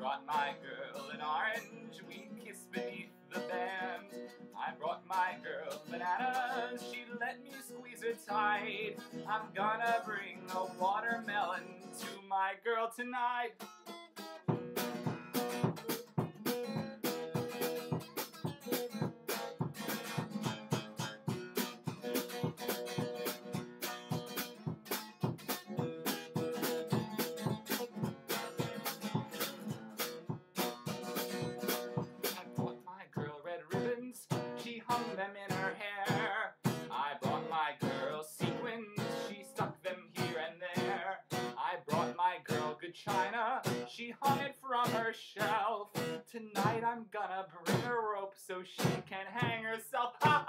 brought my girl an orange, we kissed beneath the band. I brought my girl bananas, she let me squeeze her tight. I'm gonna bring a watermelon to my girl tonight. Hung them in her hair. I bought my girl sequins, she stuck them here and there. I brought my girl good china, she hung it from her shelf. Tonight I'm gonna bring a rope so she can hang herself. Ha!